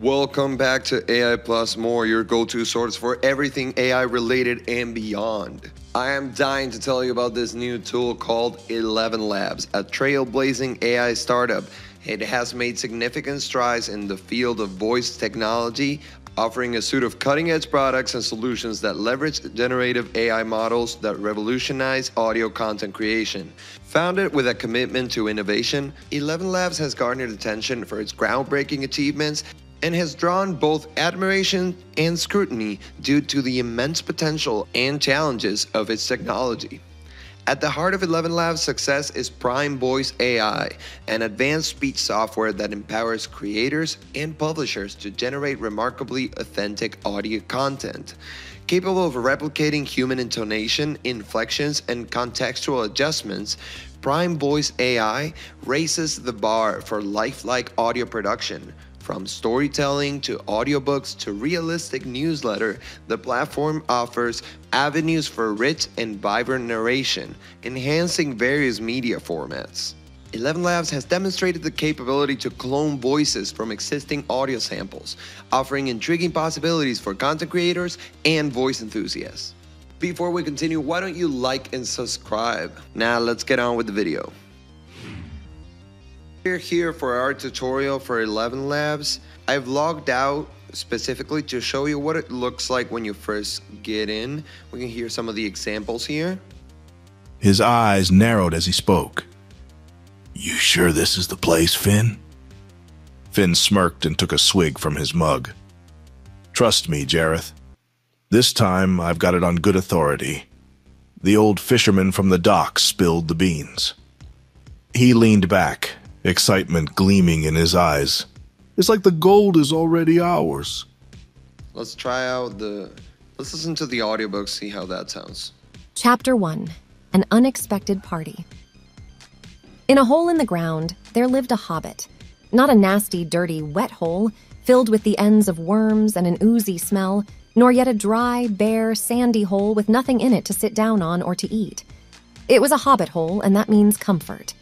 Welcome back to AI Plus More, your go to source for everything AI related and beyond. I am dying to tell you about this new tool called 11 Labs, a trailblazing AI startup. It has made significant strides in the field of voice technology, offering a suite of cutting edge products and solutions that leverage generative AI models that revolutionize audio content creation. Founded with a commitment to innovation, 11 Labs has garnered attention for its groundbreaking achievements and has drawn both admiration and scrutiny due to the immense potential and challenges of its technology. At the heart of 11 Labs' success is Prime Voice AI, an advanced speech software that empowers creators and publishers to generate remarkably authentic audio content. Capable of replicating human intonation, inflections, and contextual adjustments, Prime Voice AI raises the bar for lifelike audio production from storytelling to audiobooks to realistic newsletter, the platform offers avenues for rich and vibrant narration, enhancing various media formats. ElevenLabs has demonstrated the capability to clone voices from existing audio samples, offering intriguing possibilities for content creators and voice enthusiasts. Before we continue, why don't you like and subscribe? Now let's get on with the video. We're here for our tutorial for 11 labs. I've logged out specifically to show you what it looks like when you first get in. We can hear some of the examples here. His eyes narrowed as he spoke. You sure this is the place, Finn? Finn smirked and took a swig from his mug. Trust me, Jareth. This time I've got it on good authority. The old fisherman from the dock spilled the beans. He leaned back, excitement gleaming in his eyes. It's like the gold is already ours. Let's try out the. Let's listen to the audiobook, see how that sounds. Chapter 1 An Unexpected Party. In a hole in the ground, there lived a hobbit. Not a nasty, dirty, wet hole, filled with the ends of worms and an oozy smell, nor yet a dry, bare, sandy hole with nothing in it to sit down on or to eat. It was a hobbit hole, and that means comfort.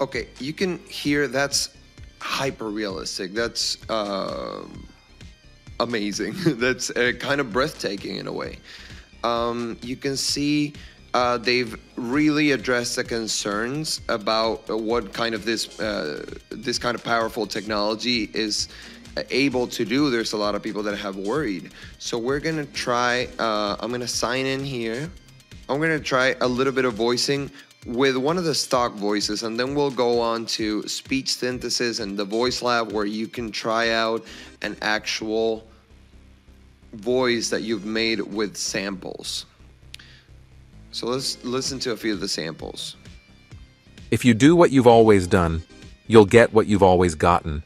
Okay, you can hear that's hyper realistic. That's uh, amazing. that's uh, kind of breathtaking in a way. Um, you can see uh, they've really addressed the concerns about what kind of this uh, this kind of powerful technology is able to do. There's a lot of people that have worried. So we're gonna try. Uh, I'm gonna sign in here. I'm gonna try a little bit of voicing with one of the stock voices, and then we'll go on to speech synthesis and the voice lab where you can try out an actual voice that you've made with samples. So let's listen to a few of the samples. If you do what you've always done, you'll get what you've always gotten.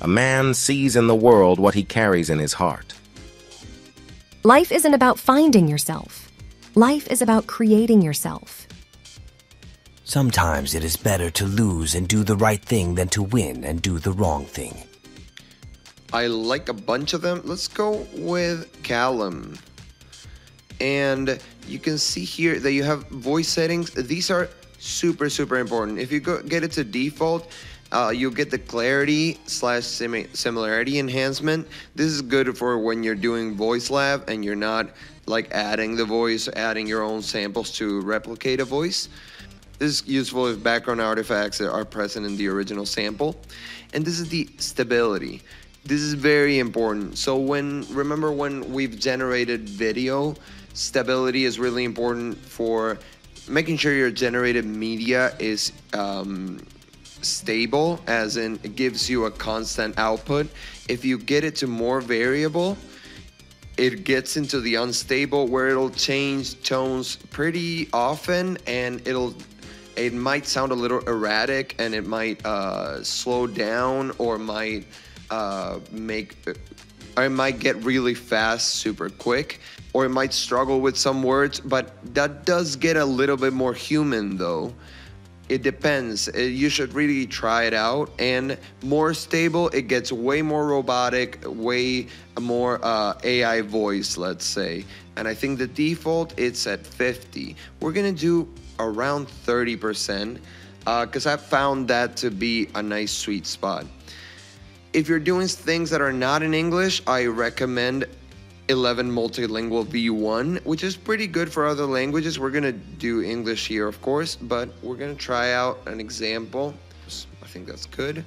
A man sees in the world what he carries in his heart. Life isn't about finding yourself. Life is about creating yourself. Sometimes it is better to lose and do the right thing than to win and do the wrong thing. I like a bunch of them. Let's go with Callum. And you can see here that you have voice settings. These are super, super important. If you go get it to default, uh, you'll get the clarity slash similarity enhancement. This is good for when you're doing voice lab and you're not like adding the voice, adding your own samples to replicate a voice. This is useful if background artifacts are present in the original sample. And this is the stability. This is very important. So when remember when we've generated video, stability is really important for making sure your generated media is um, stable, as in it gives you a constant output. If you get it to more variable, it gets into the unstable where it'll change tones pretty often and it'll it might sound a little erratic and it might uh, slow down or might uh, make or it might get really fast super quick or it might struggle with some words but that does get a little bit more human though it depends. Uh, you should really try it out. And more stable, it gets way more robotic, way more uh, AI voice, let's say. And I think the default it's at 50. We're gonna do around 30% because uh, I found that to be a nice sweet spot. if you're doing things that are not in English, I recommend 11 Multilingual V1, which is pretty good for other languages. We're gonna do English here, of course, but we're gonna try out an example. I think that's good.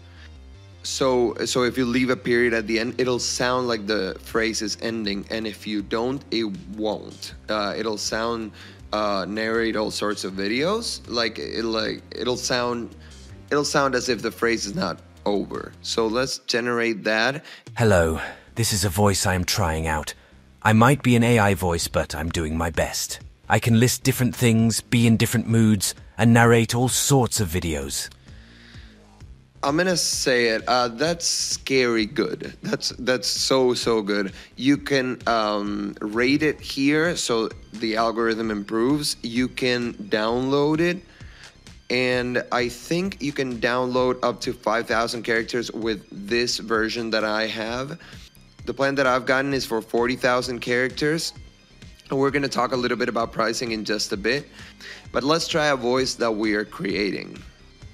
So, so if you leave a period at the end, it'll sound like the phrase is ending, and if you don't, it won't. Uh, it'll sound uh, narrate all sorts of videos, like it like it'll sound, it'll sound as if the phrase is not over. So let's generate that. Hello, this is a voice I am trying out. I might be an AI voice, but I'm doing my best. I can list different things, be in different moods, and narrate all sorts of videos. I'm gonna say it. Uh, that's scary good. That's that's so so good. You can um, rate it here, so the algorithm improves. You can download it, and I think you can download up to 5,000 characters with this version that I have. The plan that I've gotten is for 40,000 characters. And we're going to talk a little bit about pricing in just a bit. But let's try a voice that we are creating.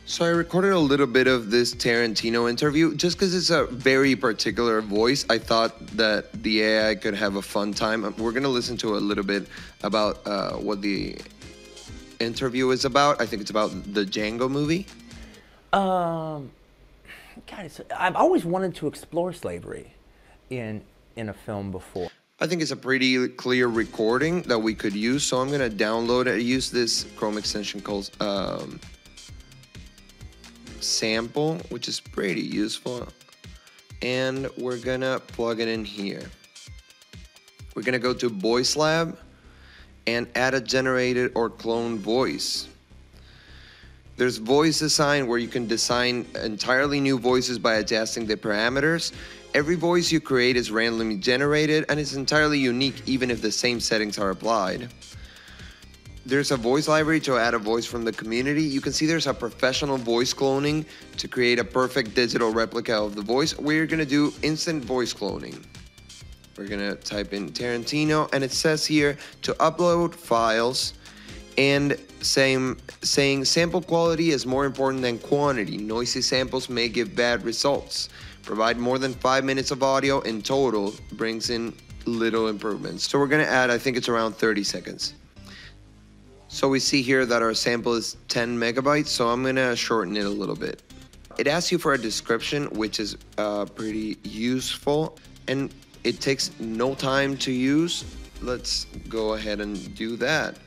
So I recorded a little bit of this Tarantino interview just because it's a very particular voice. I thought that the AI could have a fun time. We're going to listen to a little bit about uh, what the interview is about. I think it's about the Django movie. Um, God, I've always wanted to explore slavery in in a film before. I think it's a pretty clear recording that we could use. So I'm gonna download it. Use this Chrome extension called um, Sample, which is pretty useful. And we're gonna plug it in here. We're gonna go to Voice Lab and add a generated or cloned voice. There's voice design where you can design entirely new voices by adjusting the parameters. Every voice you create is randomly generated and is entirely unique even if the same settings are applied. There's a voice library to add a voice from the community. You can see there's a professional voice cloning to create a perfect digital replica of the voice. We're gonna do instant voice cloning. We're gonna type in Tarantino and it says here to upload files and same saying sample quality is more important than quantity. Noisy samples may give bad results. Provide more than five minutes of audio in total brings in little improvements. So we're gonna add, I think it's around 30 seconds. So we see here that our sample is 10 megabytes, so I'm gonna shorten it a little bit. It asks you for a description, which is uh, pretty useful, and it takes no time to use. Let's go ahead and do that.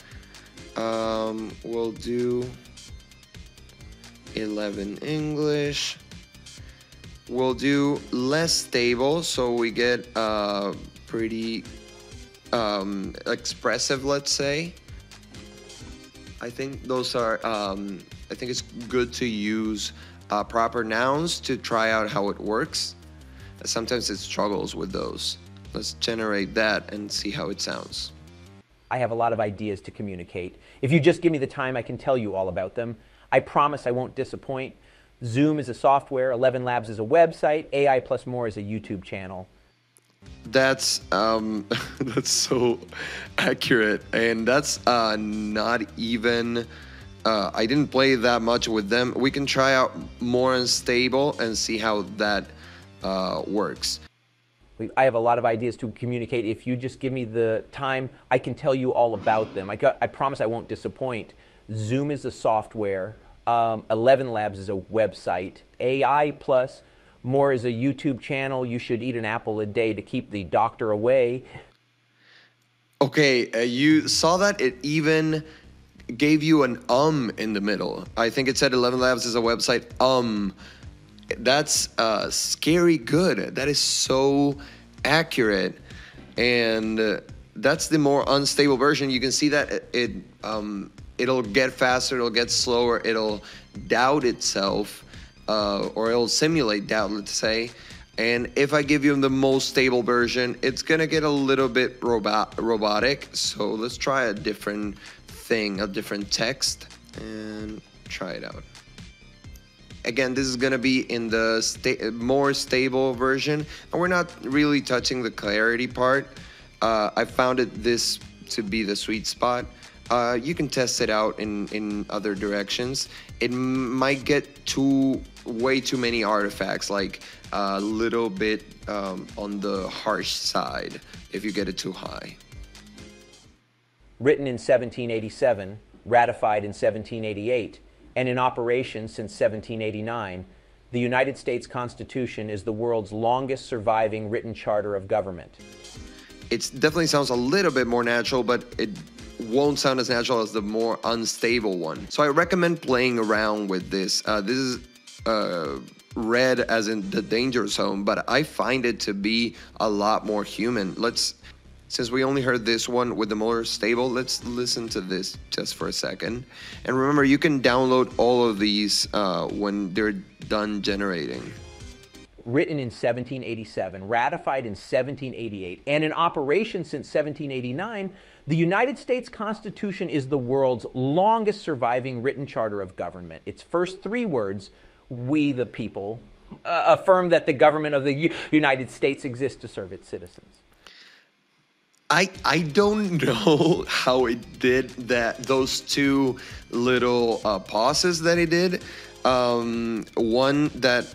Um, we'll do 11 English. We'll do less stable, so we get uh, pretty um, expressive, let's say. I think those are, um, I think it's good to use uh, proper nouns to try out how it works. Sometimes it struggles with those. Let's generate that and see how it sounds. I have a lot of ideas to communicate. If you just give me the time, I can tell you all about them. I promise I won't disappoint. Zoom is a software, 11 Labs is a website, AI plus more is a YouTube channel. That's um, that's so accurate, and that's uh, not even. Uh, I didn't play that much with them. We can try out more unstable and see how that uh, works. I have a lot of ideas to communicate. If you just give me the time, I can tell you all about them. I, got, I promise I won't disappoint. Zoom is a software. Um, 11 Labs is a website. AI Plus more is a YouTube channel. You should eat an apple a day to keep the doctor away. Okay, uh, you saw that it even gave you an um in the middle. I think it said 11 Labs is a website. Um, that's uh, scary good. That is so accurate, and uh, that's the more unstable version. You can see that it, it um, it'll get faster, it'll get slower, it'll doubt itself, uh, or it'll simulate doubt. Let's say. And if I give you the most stable version, it's gonna get a little bit robot robotic. So let's try a different thing, a different text, and try it out. Again, this is gonna be in the sta more stable version, and we're not really touching the clarity part. Uh, I found it this to be the sweet spot. Uh, you can test it out in, in other directions. It might get too way too many artifacts, like a little bit um, on the harsh side if you get it too high. Written in 1787, ratified in 1788, and in operation since 1789, the United States Constitution is the world's longest surviving written charter of government. It definitely sounds a little bit more natural, but it won't sound as natural as the more unstable one. So I recommend playing around with this. Uh, this is uh, read as in the danger zone, but I find it to be a lot more human. Let's, since we only heard this one with the more stable, let's listen to this just for a second. And remember, you can download all of these uh, when they're done generating written in 1787, ratified in 1788, and in operation since 1789, the United States Constitution is the world's longest surviving written charter of government. Its first three words, we the people, uh, affirm that the government of the U- United States exists to serve its citizens. I I don't know how it did that those two little uh, pauses that it did. Um, one that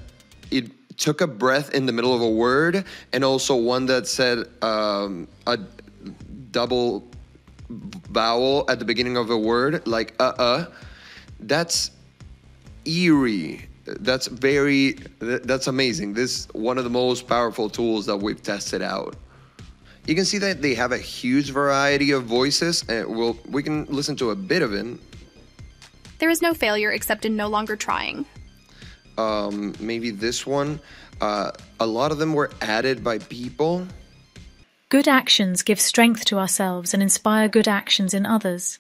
it took a breath in the middle of a word, and also one that said um, a double vowel at the beginning of a word, like uh uh. That's eerie. That's very. That's amazing. This one of the most powerful tools that we've tested out. You can see that they have a huge variety of voices, and we'll, we can listen to a bit of it. There is no failure except in no longer trying um, maybe this one. Uh, a lot of them were added by people. Good actions give strength to ourselves and inspire good actions in others.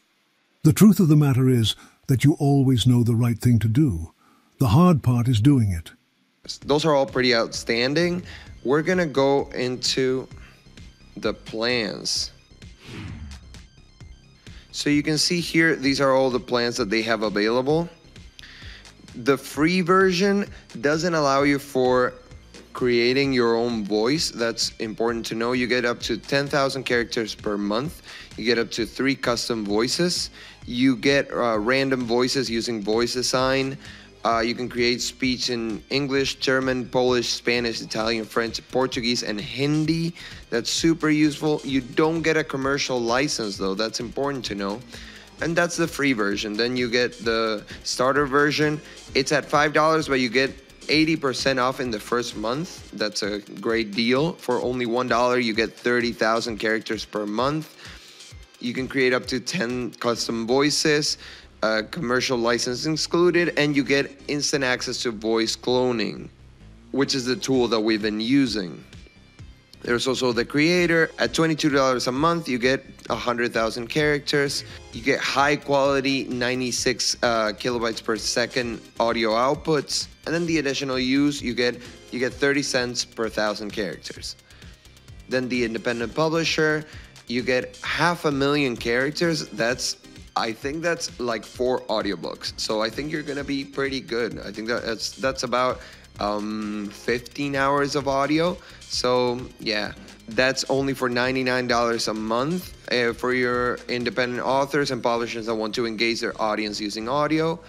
The truth of the matter is that you always know the right thing to do. The hard part is doing it. Those are all pretty outstanding. We're going to go into the plans. So you can see here, these are all the plans that they have available the free version doesn't allow you for creating your own voice. That's important to know. You get up to 10,000 characters per month. You get up to three custom voices. You get uh, random voices using voice design. Uh, you can create speech in English, German, Polish, Spanish, Italian, French, Portuguese, and Hindi. That's super useful. You don't get a commercial license, though. That's important to know and that's the free version. Then you get the starter version. It's at $5, but you get 80% off in the first month. That's a great deal. For only $1, you get 30,000 characters per month. You can create up to 10 custom voices, uh, commercial license excluded, and you get instant access to voice cloning, which is the tool that we've been using. There's also the creator. At $22 a month, you get 100,000 characters. You get high quality 96 uh, kilobytes per second audio outputs. And then the additional use, you get you get 30 cents per thousand characters. Then the independent publisher, you get half a million characters. That's I think that's like four audiobooks. So I think you're gonna be pretty good. I think that that's that's about um, 15 hours of audio. So, yeah, that's only for $99 a month uh, for your independent authors and publishers that want to engage their audience using audio.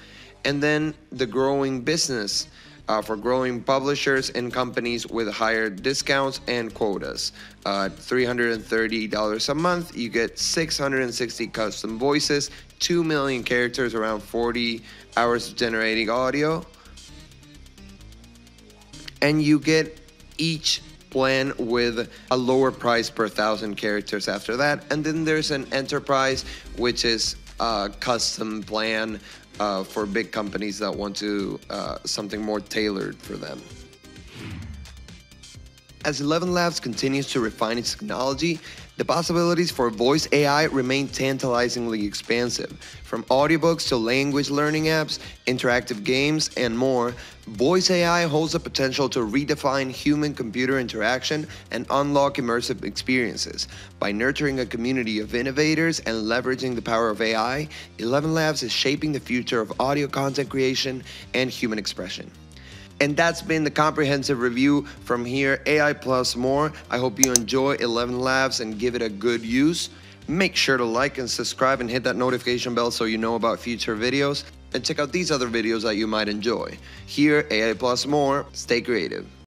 And then the growing business. Uh, for growing publishers and companies with higher discounts and quotas. Uh, $330 a month, you get 660 custom voices, 2 million characters, around 40 hours of generating audio. And you get each plan with a lower price per thousand characters after that. And then there's an enterprise, which is a custom plan uh, for big companies that want to uh, something more tailored for them. As Eleven Labs continues to refine its technology, the possibilities for voice AI remain tantalizingly expansive. From audiobooks to language learning apps, interactive games, and more, voice AI holds the potential to redefine human computer interaction and unlock immersive experiences. By nurturing a community of innovators and leveraging the power of AI, Eleven Labs is shaping the future of audio content creation and human expression. And that's been the comprehensive review from here, AI Plus More. I hope you enjoy 11 Labs and give it a good use. Make sure to like and subscribe and hit that notification bell so you know about future videos. and check out these other videos that you might enjoy. Here, AI Plus More, stay creative.